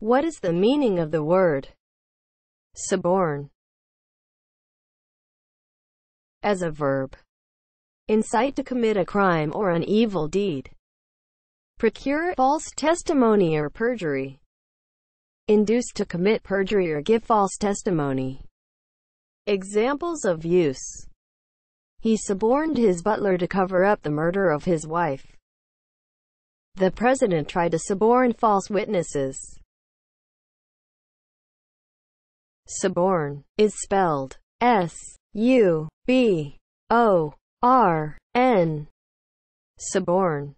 What is the meaning of the word suborn? As a verb. Incite to commit a crime or an evil deed. Procure false testimony or perjury. Induce to commit perjury or give false testimony. Examples of use. He suborned his butler to cover up the murder of his wife. The president tried to suborn false witnesses. Suborn is spelled S-U-B-O-R-N. Suborn